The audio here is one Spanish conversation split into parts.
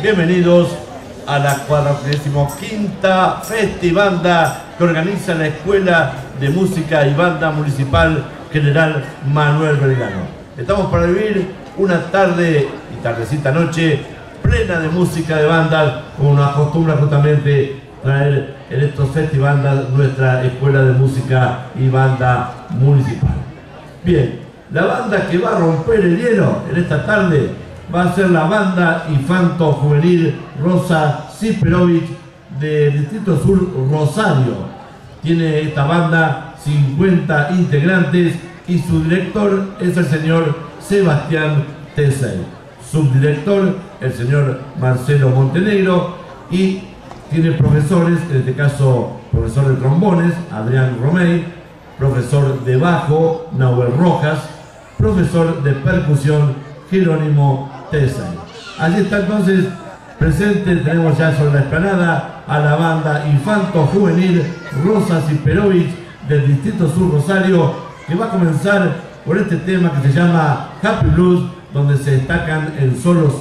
Bienvenidos a la 45 Festivanda que organiza la Escuela de Música y Banda Municipal General Manuel Belgrano. Estamos para vivir una tarde y tardecita noche plena de música de bandas, como nos acostumbra justamente traer en estos festivales nuestra Escuela de Música y Banda Municipal. Bien, la banda que va a romper el hielo en esta tarde va a ser la banda Infanto Juvenil Rosa Ciperovic de Distrito Sur Rosario. Tiene esta banda 50 integrantes y su director es el señor Sebastián Tesey. Subdirector, el señor Marcelo Montenegro y tiene profesores, en este caso profesor de trombones, Adrián Romey, profesor de bajo, Nahuel Rojas, profesor de percusión, Jerónimo Allí está entonces presente, tenemos ya sobre la esplanada a la banda Infanto Juvenil Rosa Ciperovich del Distrito Sur Rosario, que va a comenzar por este tema que se llama Happy Blues, donde se destacan en solos,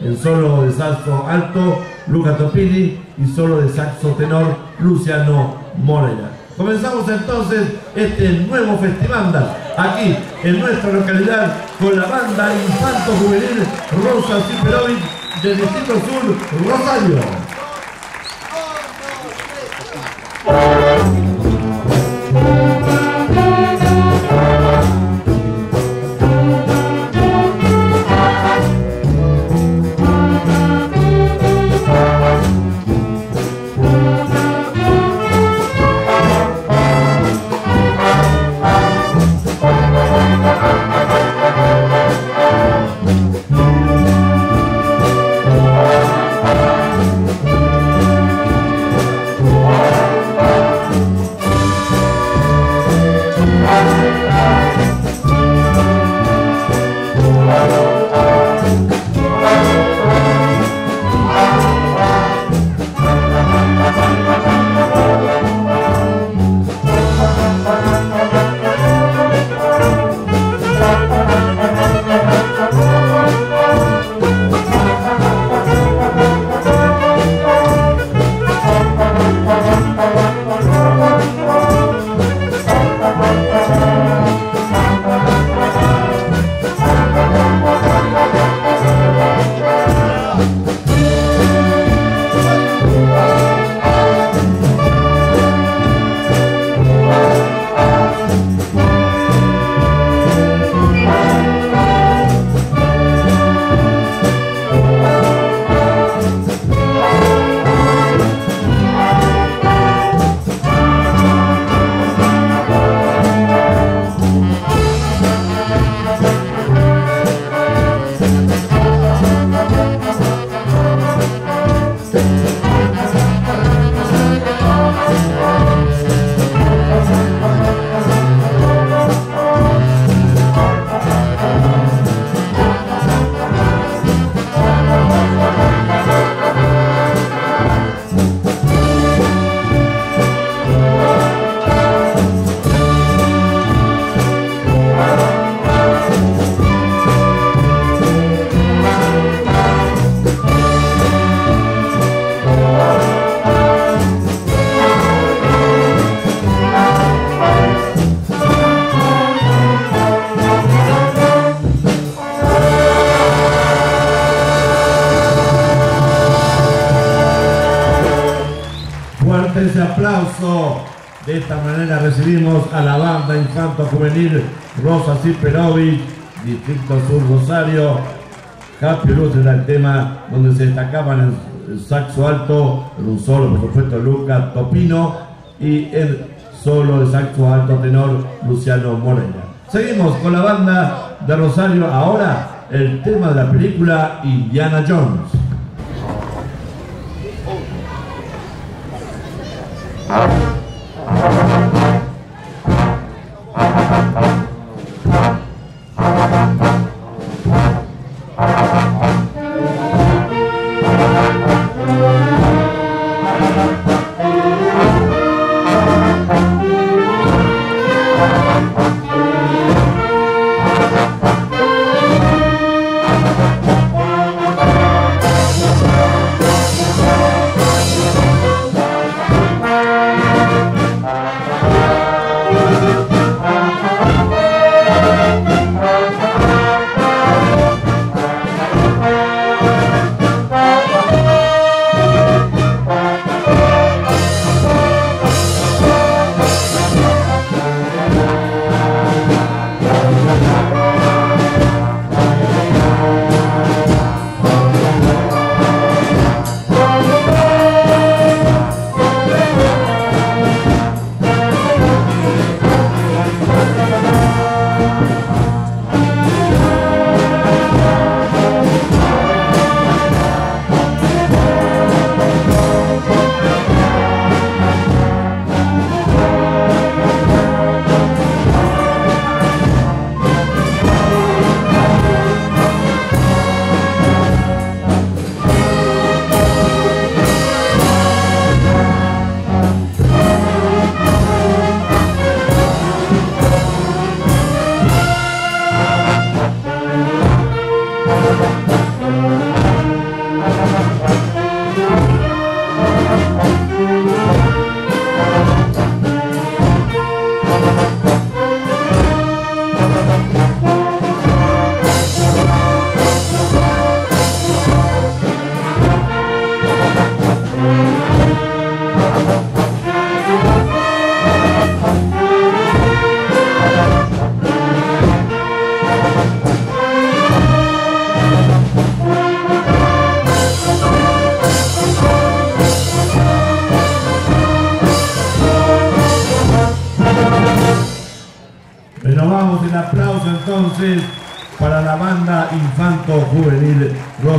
en solo de saxo alto Luca Topini y solo de saxo tenor Luciano Moreira. Comenzamos entonces este nuevo festival aquí en nuestra localidad con la banda Infanto Juvenil Rosa Ciperovic del Distrito Sur Rosario. Juvenil Rosa Ciperovic, Distrito Sur Rosario, Happy Luz era el tema donde se destacaban el saxo alto, en un solo, por supuesto, Lucas Topino y el solo de saxo alto tenor Luciano Morena. Seguimos con la banda de Rosario, ahora el tema de la película Indiana Jones. Ah. Thank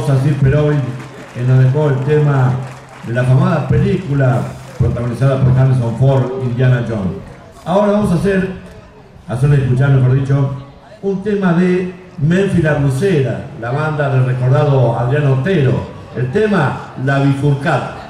juvenil Rosa Zipperoy, que nos dejó el tema de la famada película protagonizada por Harrison Ford, Indiana Jones. Ahora vamos a hacer, hacerle escuchar mejor dicho, un tema de Memphis La Lucera, la banda del recordado Adriano Otero. El tema La Bifurcada.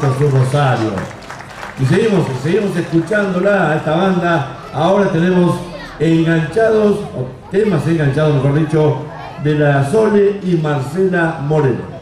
Distrito Sur Rosario. Y seguimos, seguimos escuchándola a esta banda. Ahora tenemos enganchados, temas enganchados, mejor dicho, de la Sole y Marcela Moreno.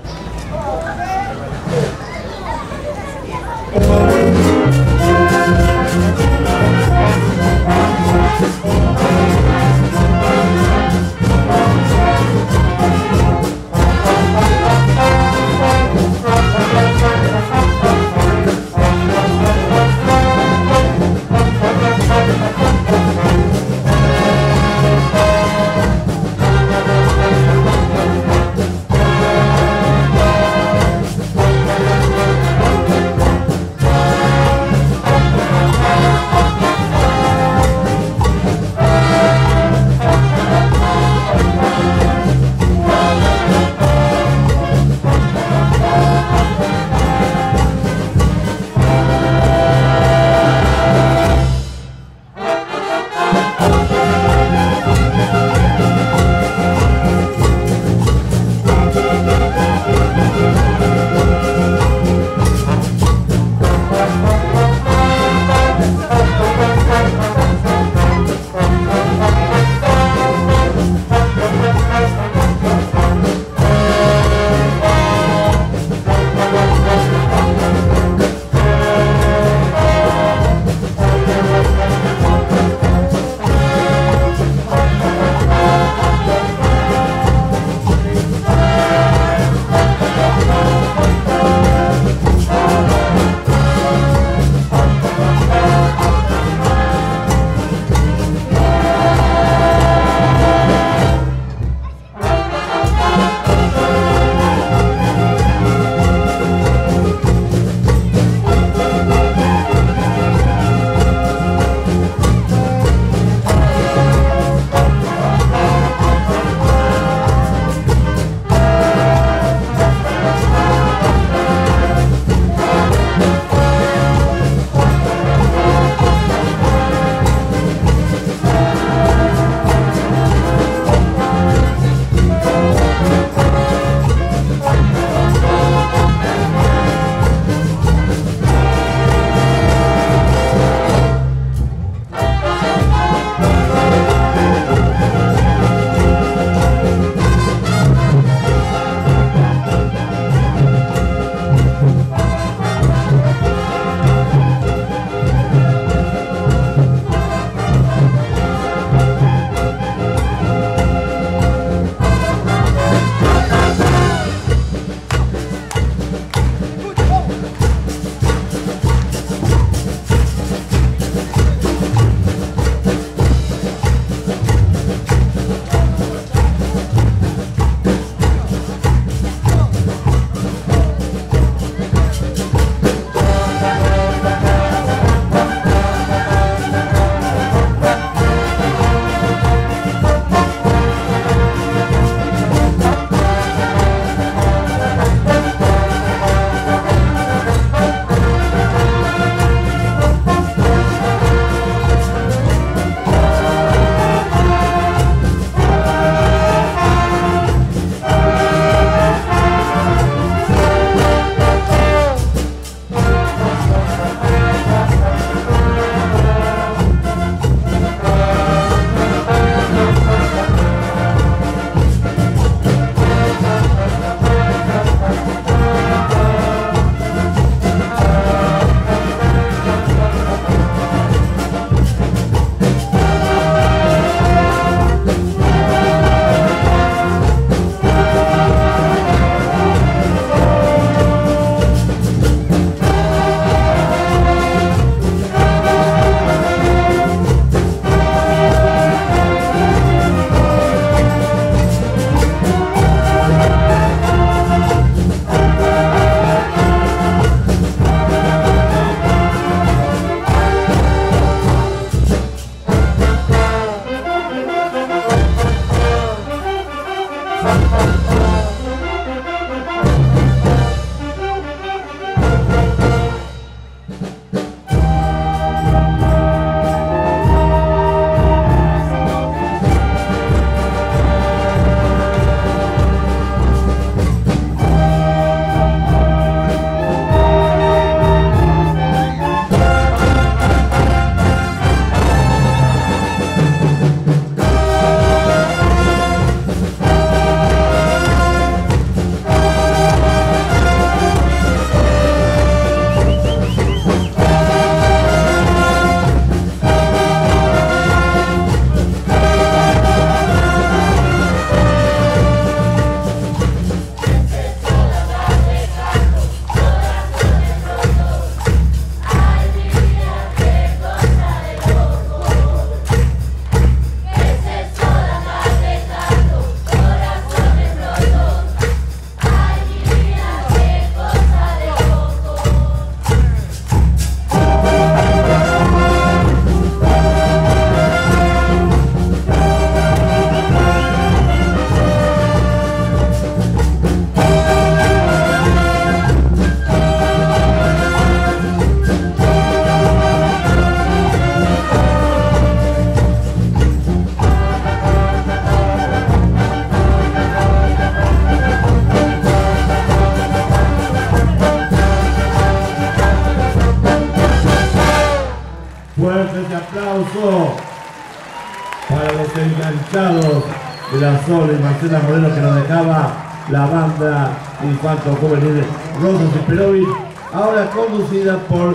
Enganchados de la Sol y Marcela Moreno que nos dejaba la banda Infanto Juvenil Rosas Esperovic, ahora conducida por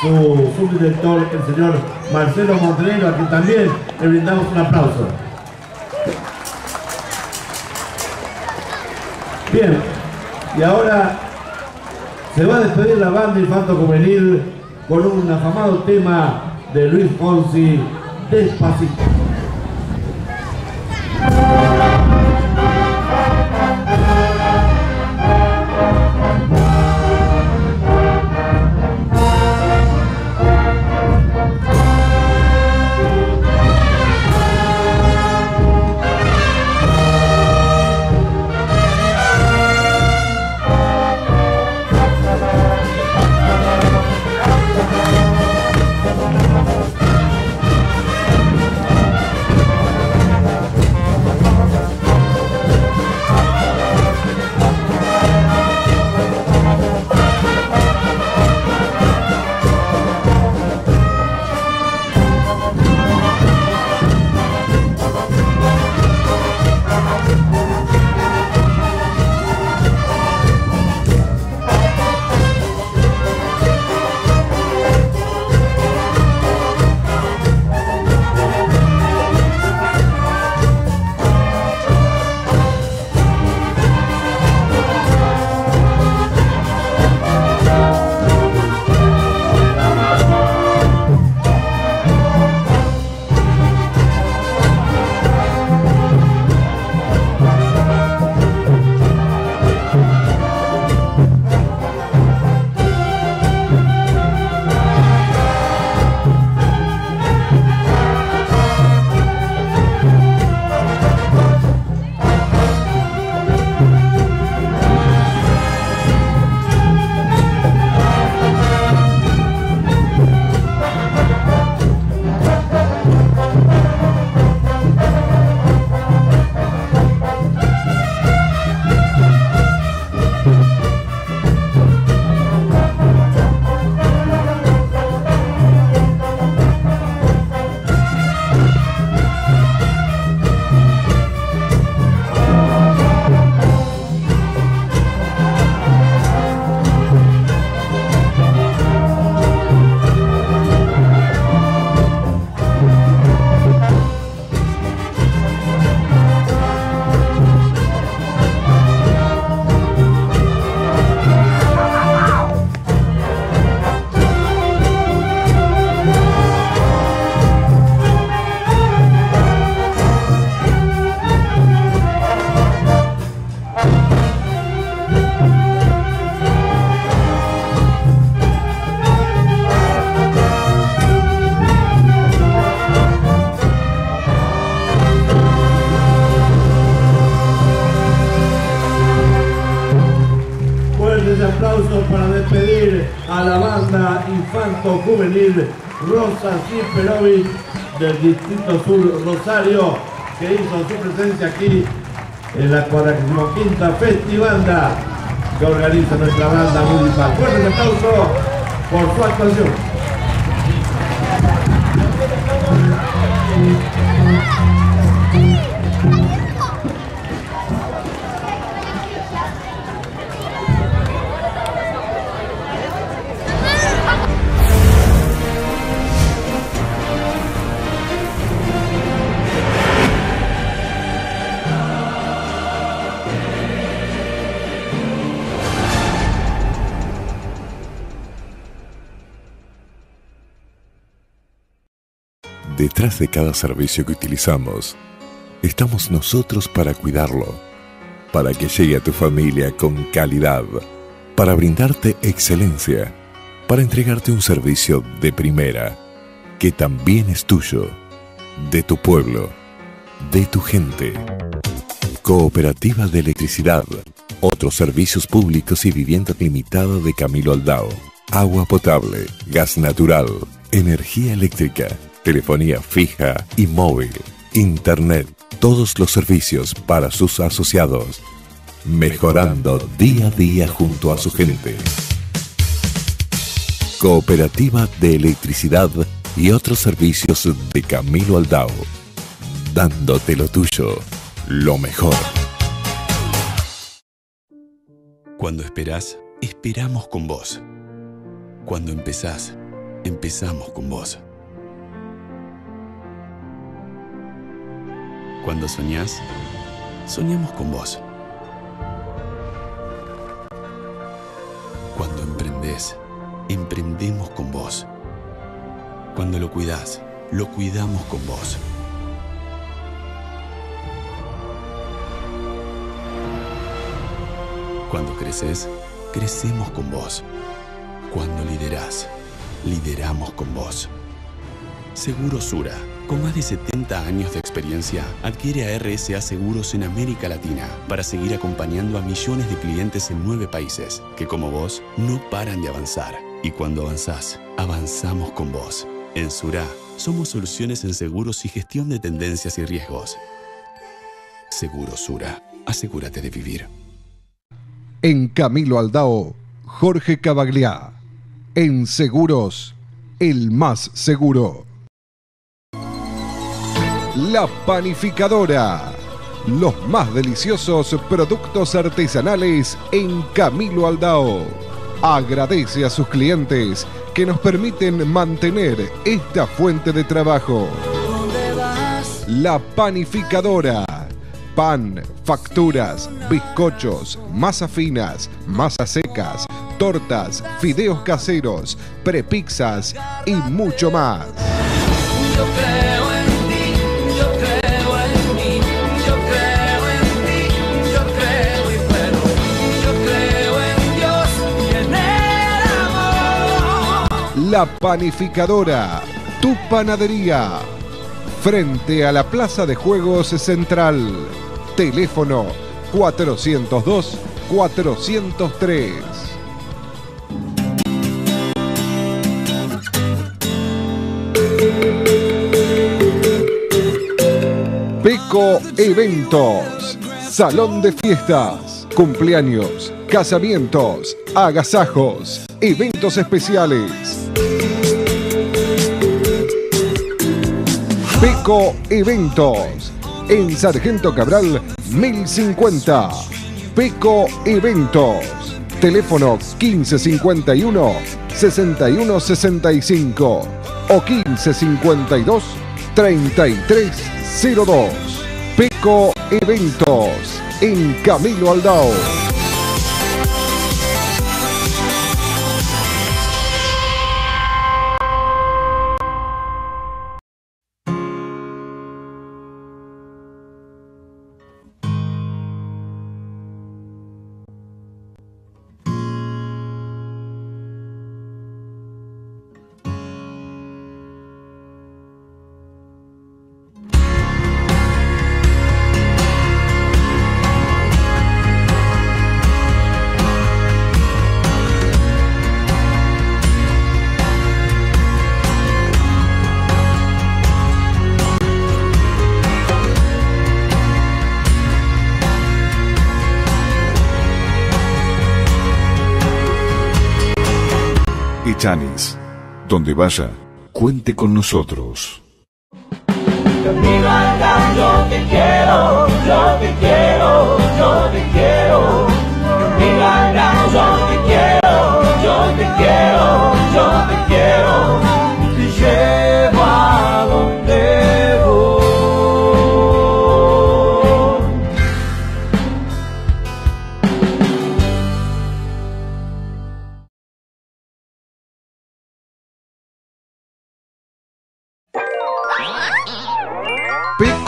su subdirector, el señor Marcelo Montenegro, a quien también le brindamos un aplauso. Bien, y ahora se va a despedir la banda Infanto Juvenil con un afamado tema de Luis Fonsi, Despacito. Rosa Ciperovic del Distrito Sur Rosario, que hizo su presencia aquí en la 45 Festivanda que organiza nuestra banda municipal. Fuerte aplauso por su actuación. Detrás de cada servicio que utilizamos, estamos nosotros para cuidarlo, para que llegue a tu familia con calidad, para brindarte excelencia, para entregarte un servicio de primera, que también es tuyo, de tu pueblo, de tu gente. Cooperativa de Electricidad, otros servicios públicos y vivienda limitada de Camilo Aldao, agua potable, gas natural, energía eléctrica telefonía fija y móvil, internet, todos los servicios para sus asociados, mejorando día a día junto a su gente. Cooperativa de Electricidad y otros servicios de Camilo Aldao, dándote lo tuyo, lo mejor. Cuando esperás, esperamos con vos. Cuando empezás, empezamos con vos. Cuando soñás, soñamos con vos. Cuando emprendés, emprendemos con vos. Cuando lo cuidás, lo cuidamos con vos. Cuando creces, crecemos con vos. Cuando liderás, lideramos con vos. Seguro Sura, con más de 70 años de experiencia, adquiere a RSA Seguros en América Latina para seguir acompañando a millones de clientes en nueve países que, como vos, no paran de avanzar. Y cuando avanzás, avanzamos con vos. En Sura, somos soluciones en seguros y gestión de tendencias y riesgos. Seguro Sura, asegúrate de vivir. En Camilo Aldao, Jorge Cavagliá. En Seguros, el más seguro. La Panificadora. Los más deliciosos productos artesanales en Camilo Aldao. Agradece a sus clientes que nos permiten mantener esta fuente de trabajo. La Panificadora. Pan, facturas, bizcochos, masa finas, masas secas, tortas, fideos caseros, prepizzas y mucho más. La Panificadora, tu panadería. Frente a la Plaza de Juegos Central. Teléfono 402-403. Peco Eventos. Salón de fiestas, cumpleaños, casamientos, agasajos, eventos especiales. Peco Eventos. En Sargento Cabral 1050. Peco Eventos. Teléfono 1551 6165 o 1552 3302. Peco Eventos en Camilo Aldao. Donde vaya, cuente con nosotros.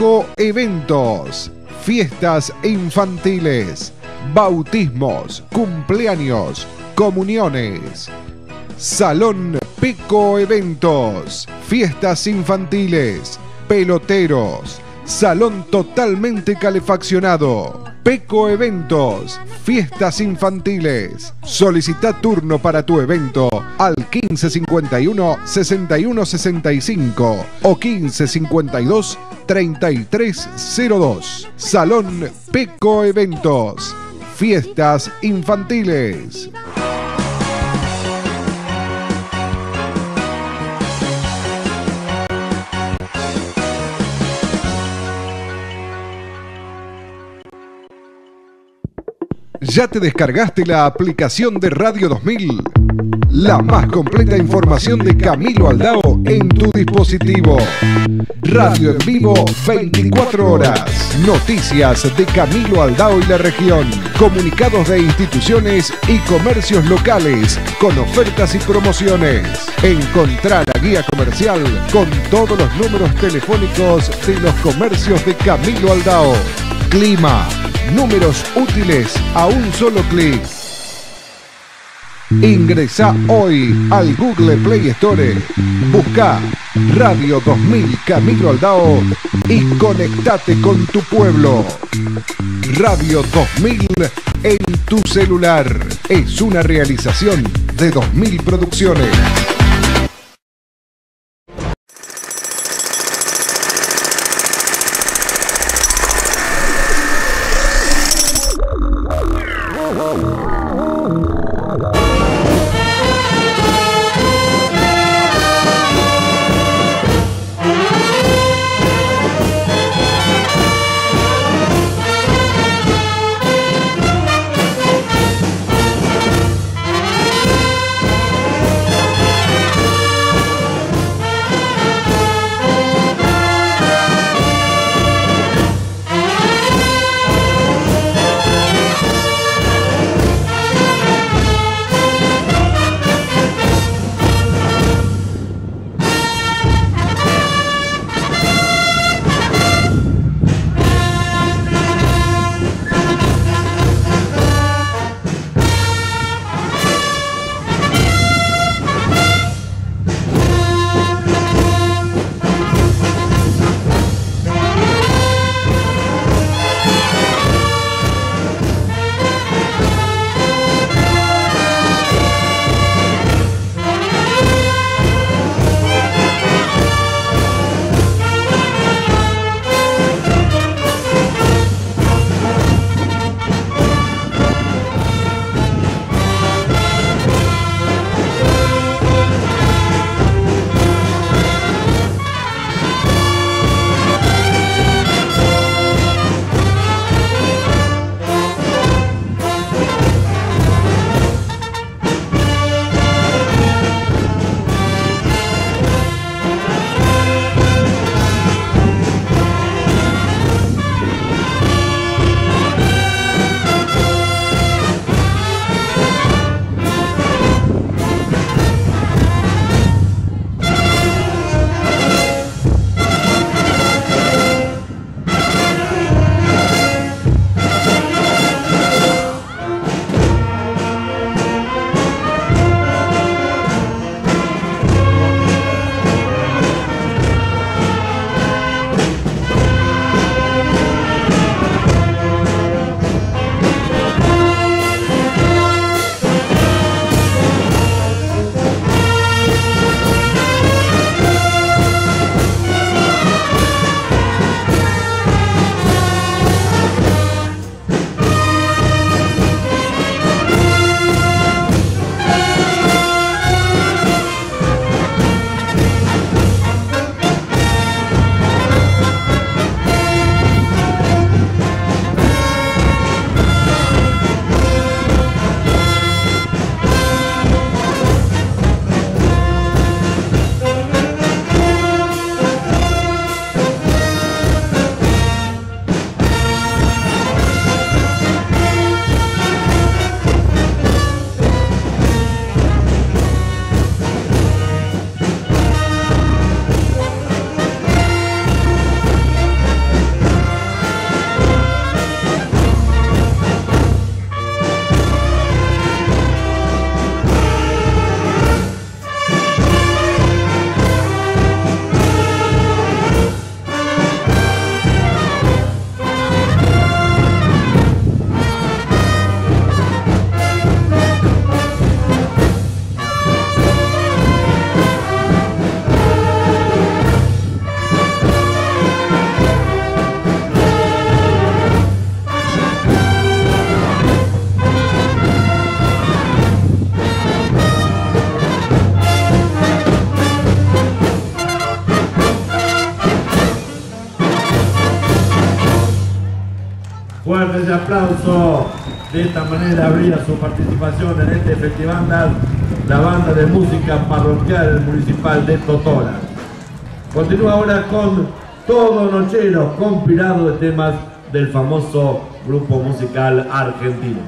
5 eventos, fiestas infantiles, bautismos, cumpleaños, comuniones. Salón Pico Eventos, fiestas infantiles, peloteros, salón totalmente calefaccionado. Peco Eventos, fiestas infantiles. Solicita turno para tu evento al 1551 6165 o 1552 3302. Salón Peco Eventos, fiestas infantiles. ¿Ya te descargaste la aplicación de Radio 2000? La más completa información de Camilo Aldao en tu dispositivo. Radio en vivo 24 horas. Noticias de Camilo Aldao y la región. Comunicados de instituciones y comercios locales con ofertas y promociones. Encontrar la guía comercial con todos los números telefónicos de los comercios de Camilo Aldao. Clima. Números útiles a un solo clic. Ingresa hoy al Google Play Store, busca Radio 2000 Camilo Aldao y conectate con tu pueblo. Radio 2000 en tu celular es una realización de 2000 Producciones. Aplauso De esta manera abría su participación en este festival la banda de música parroquial municipal de Totora. Continúa ahora con Todo Nochero, compilado de temas del famoso grupo musical argentino.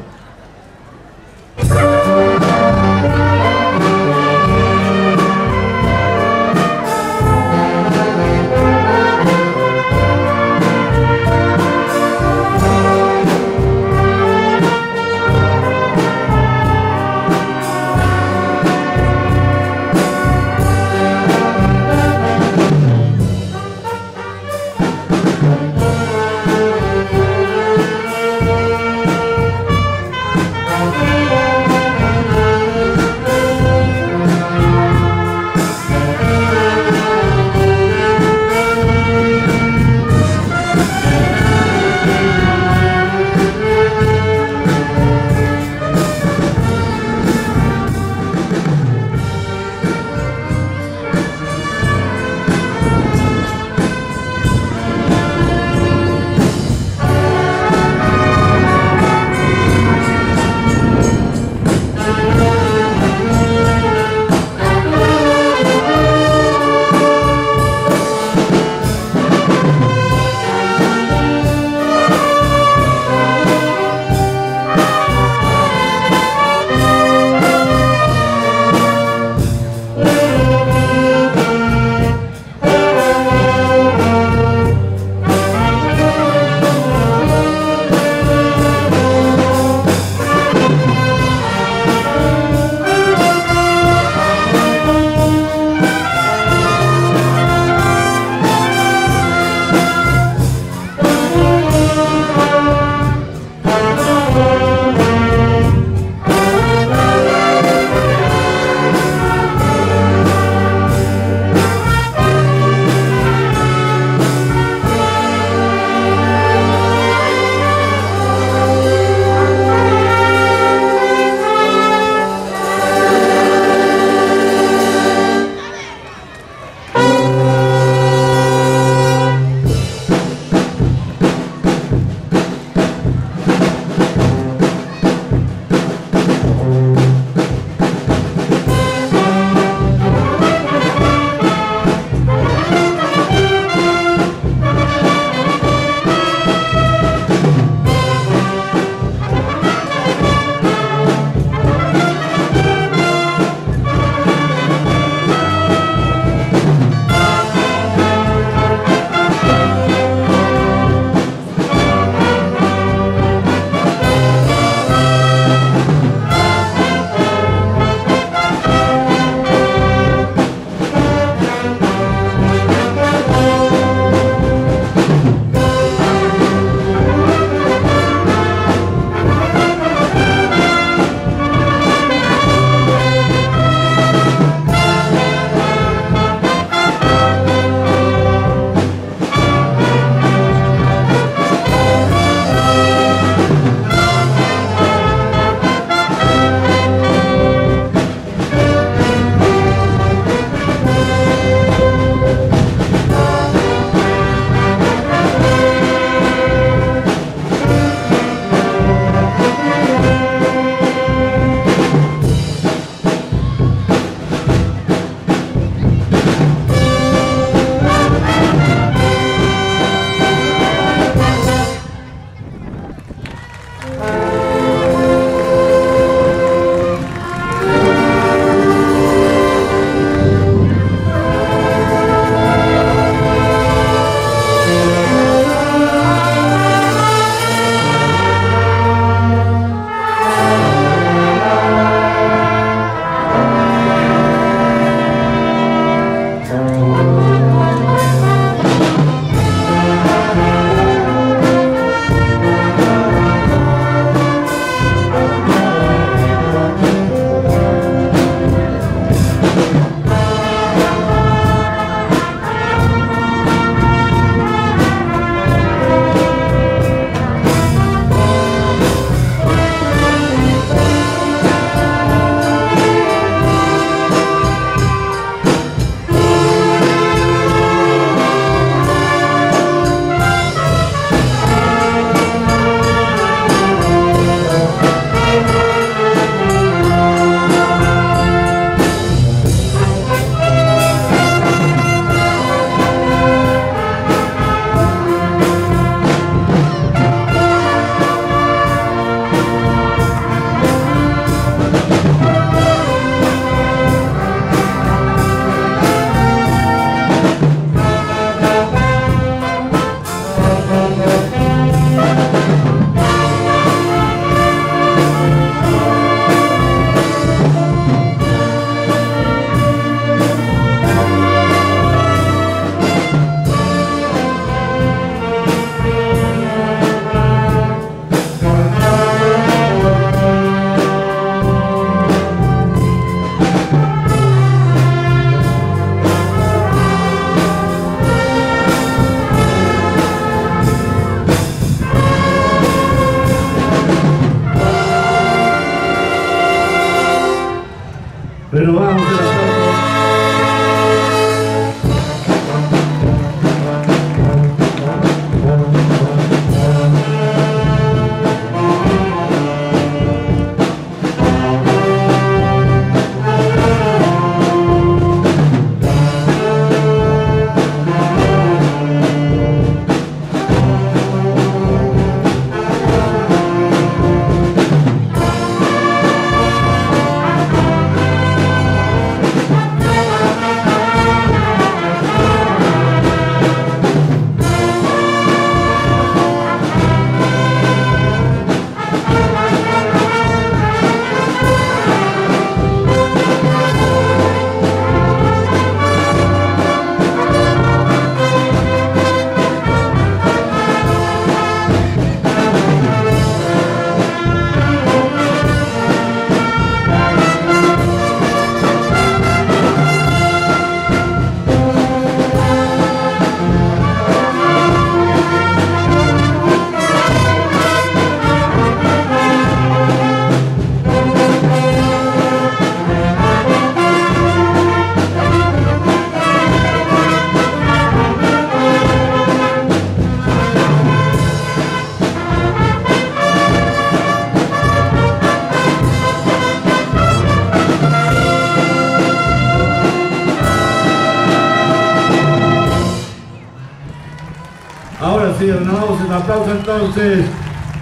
Sí, renovamos el aplauso entonces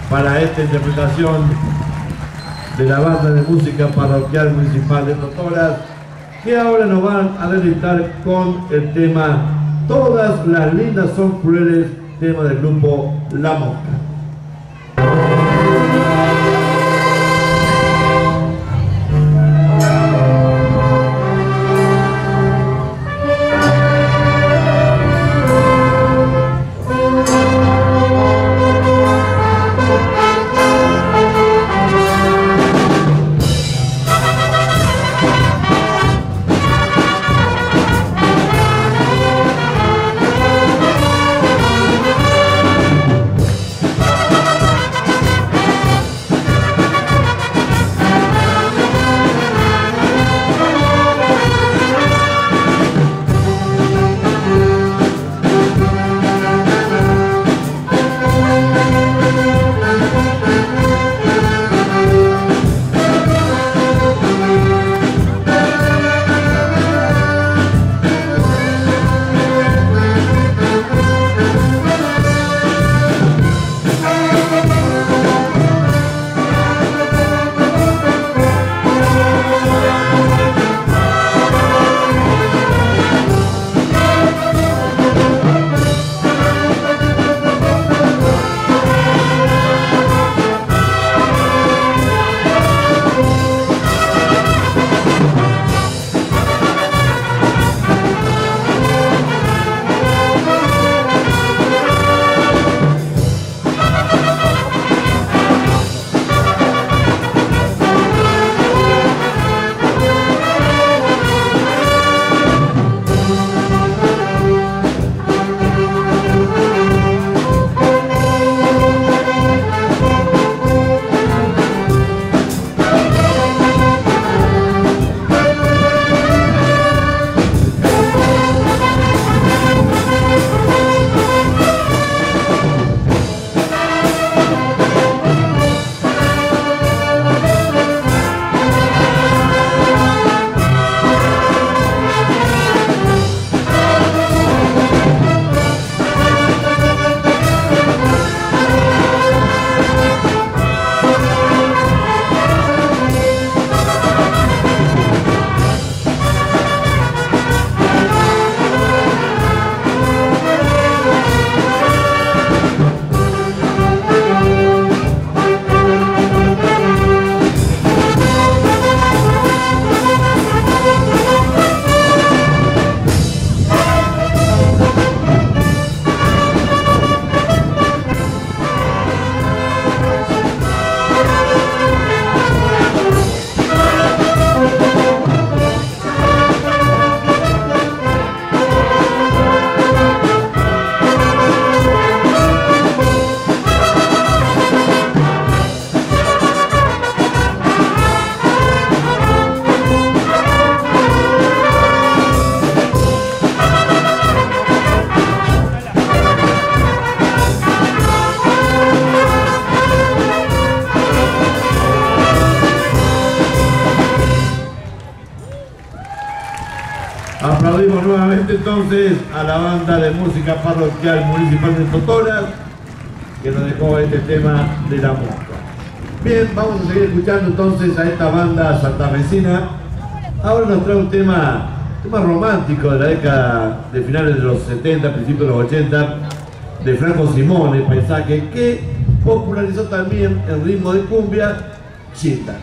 para esta interpretación de la banda de música parroquial municipal de Totoras, que ahora nos van a deleitar con el tema Todas las lindas son crueles, tema del grupo La Mosca. Entonces a la banda de música parroquial municipal de Totoras que nos dejó este tema de la música. Bien, vamos a seguir escuchando entonces a esta banda santafesina. Ahora nos trae un tema, tema romántico de la década de finales de los 70, principios de los 80, de Franco Simone, paisaje, que popularizó también el ritmo de cumbia chita.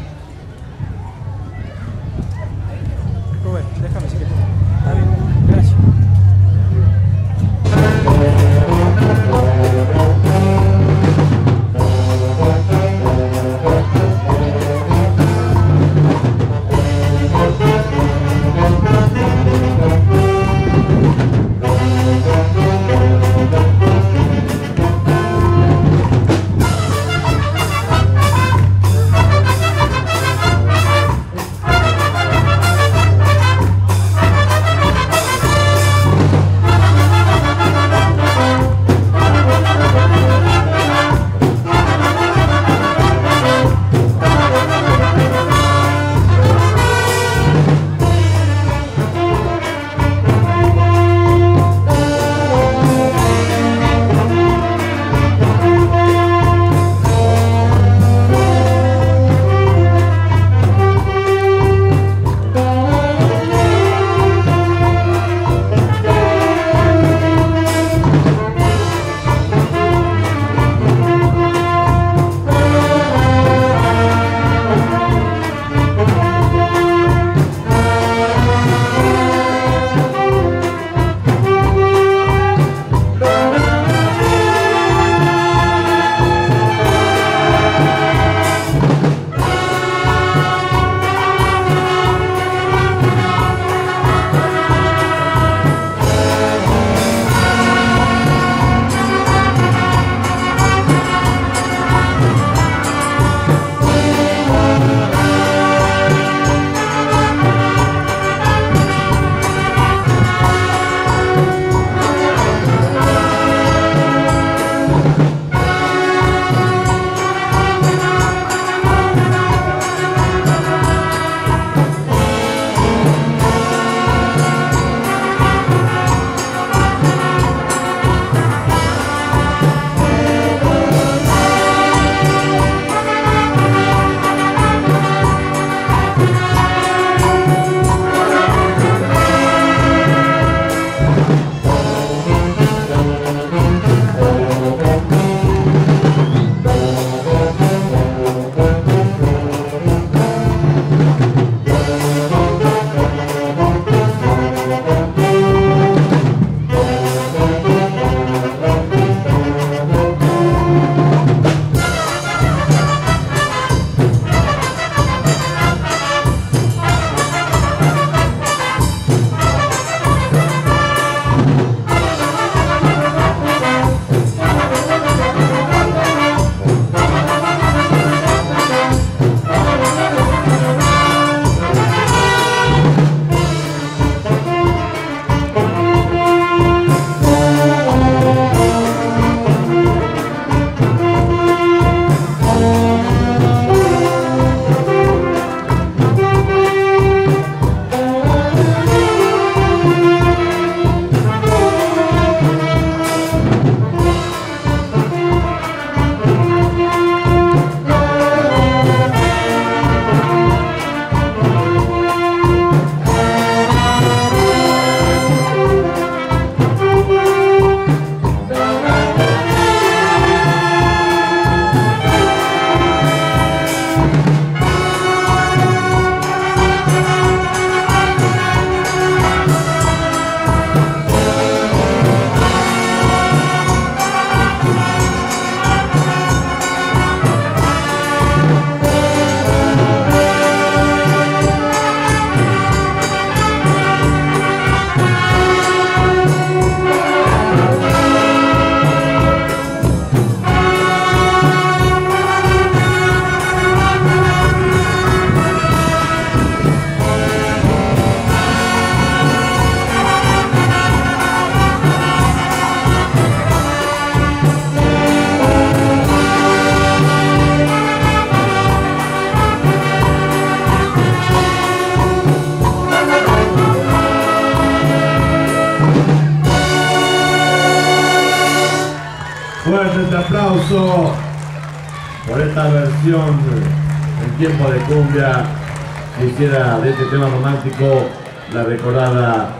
De este tema romántico la recordada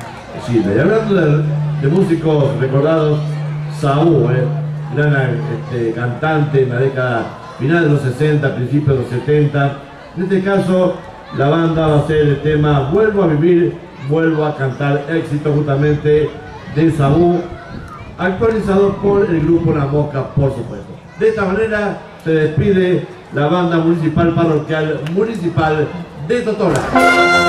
Gilda. Y hablando de, de músicos recordados, Saúl, eh, gran este, cantante en la década final de los 60, principios de los 70. En este caso, la banda va a ser el tema Vuelvo a vivir, vuelvo a cantar éxito justamente de Saúl, actualizado por el grupo La Mosca, por supuesto. De esta manera se despide la banda municipal parroquial municipal de Totora. Y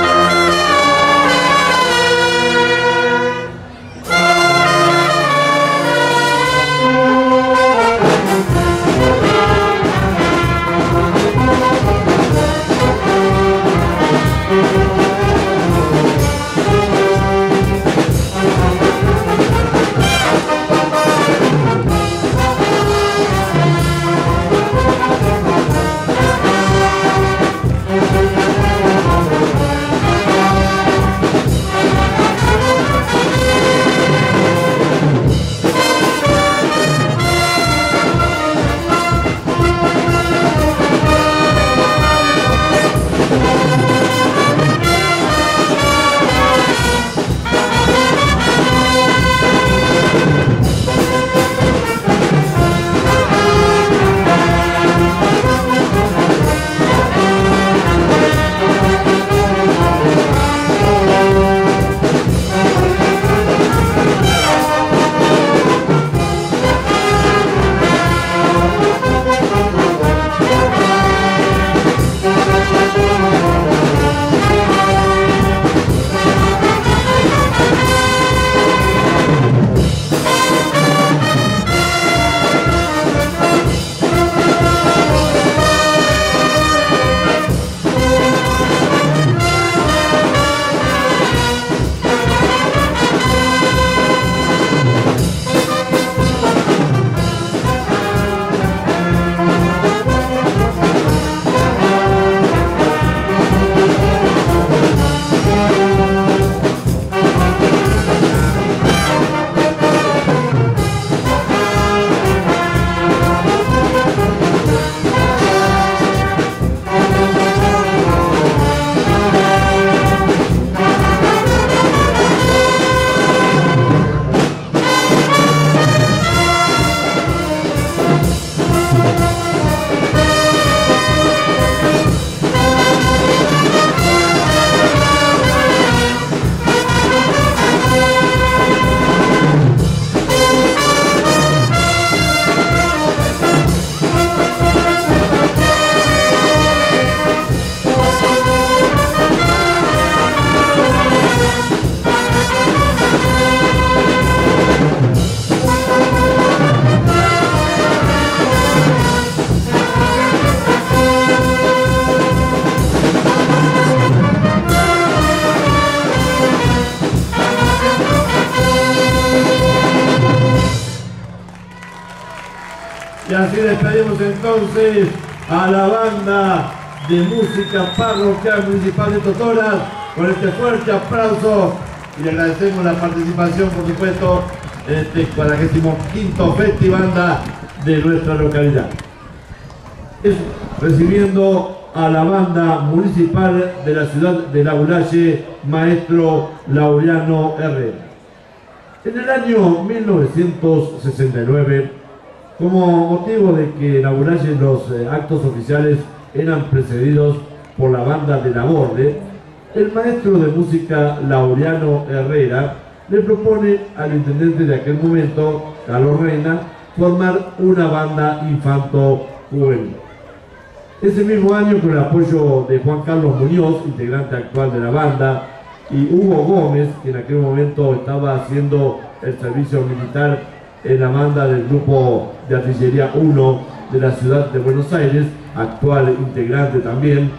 entonces a la banda de música parroquial municipal de Totora con este fuerte aplauso y le agradecemos la participación, por supuesto, en este 45 Festival de nuestra localidad. Recibiendo a la banda municipal de la ciudad de Lauralle, maestro Laureano Herrera. En el año 1969, como motivo de que Lauralle los eh, actos oficiales eran precedidos por la banda de la Borde, el maestro de música Laureano Herrera le propone al intendente de aquel momento, Carlos Reina, formar una banda infanto-juvenil. Ese mismo año, con el apoyo de Juan Carlos Muñoz, integrante actual de la banda, y Hugo Gómez, que en aquel momento estaba haciendo el servicio militar en la banda del grupo de artillería 1 de la ciudad de Buenos Aires, actual integrante también,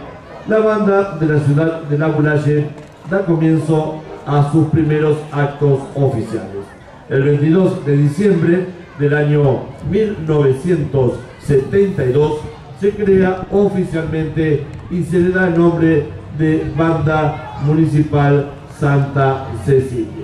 la banda de la ciudad de Lauralle da comienzo a sus primeros actos oficiales. El 22 de diciembre del año 1972 se crea oficialmente y se le da el nombre de Banda Municipal Santa Cecilia.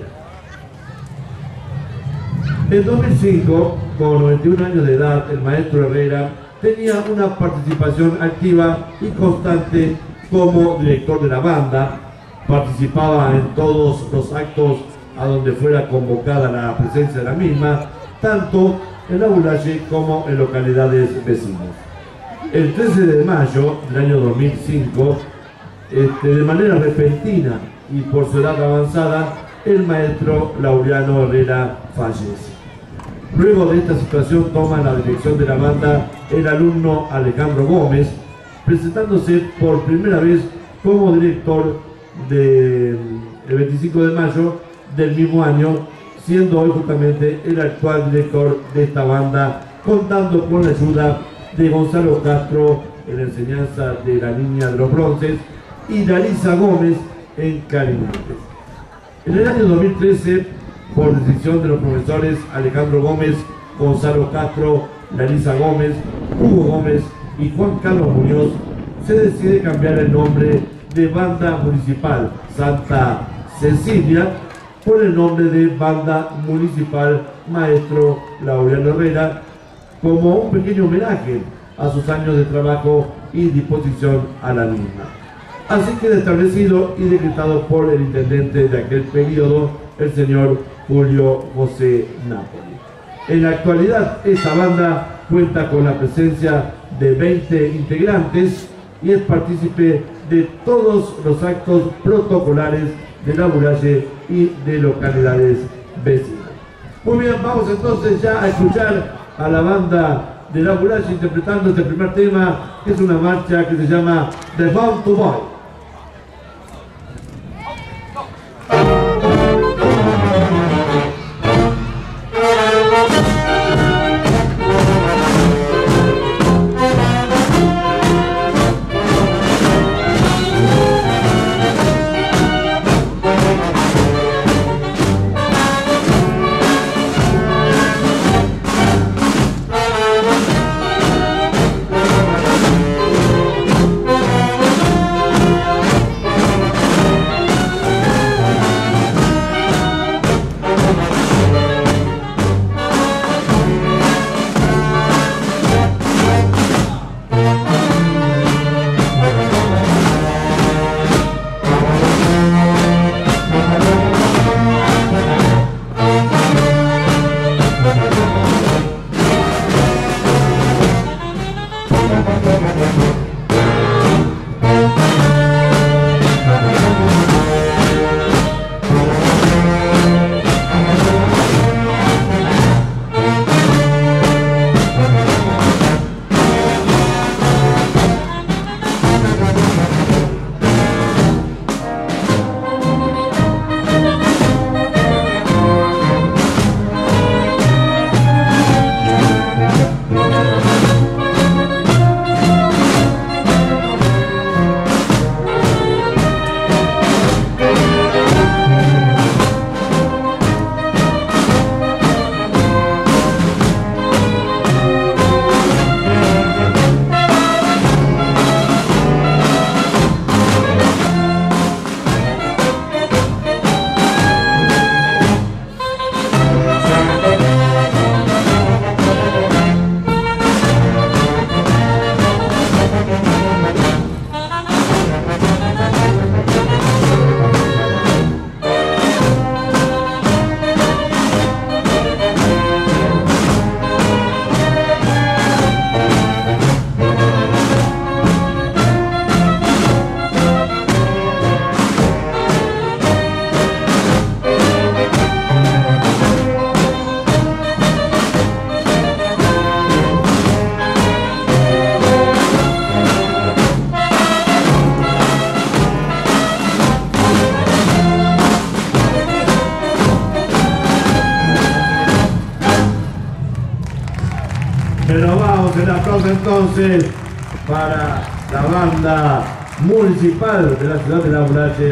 En 2005, con 91 años de edad, el maestro Herrera tenía una participación activa y constante como director de la banda, participaba en todos los actos a donde fuera convocada la presencia de la misma, tanto en la Bulache como en localidades vecinas. El 13 de mayo del año 2005, este, de manera repentina y por su edad avanzada, el maestro Laureano Herrera fallece. Luego de esta situación toma la dirección de la banda el alumno Alejandro Gómez, presentándose por primera vez como director del 25 de mayo del mismo año, siendo hoy justamente el actual director de esta banda, contando con la ayuda de Gonzalo Castro en la enseñanza de la línea de los bronces y Larisa Gómez en clarinetes. En el año 2013, por decisión de los profesores Alejandro Gómez, Gonzalo Castro, Larisa Gómez, Hugo Gómez y Juan Carlos Muñoz, se decide cambiar el nombre de Banda Municipal Santa Cecilia por el nombre de Banda Municipal Maestro Laureano Herrera como un pequeño homenaje a sus años de trabajo y disposición a la misma. Así queda establecido y decretado por el intendente de aquel periodo, el señor Julio José Napoli. En la actualidad, esta banda cuenta con la presencia de 20 integrantes y es partícipe de todos los actos protocolares de la Muralle y de localidades vecinas. Muy bien, vamos entonces ya a escuchar a la banda de la Muralle interpretando este primer tema, que es una marcha que se llama The Bound to Boy.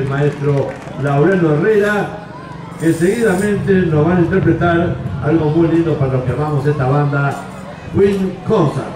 Maestro Laureano Herrera, que seguidamente nos van a interpretar algo muy lindo para los que amamos esta banda, Queen Concert.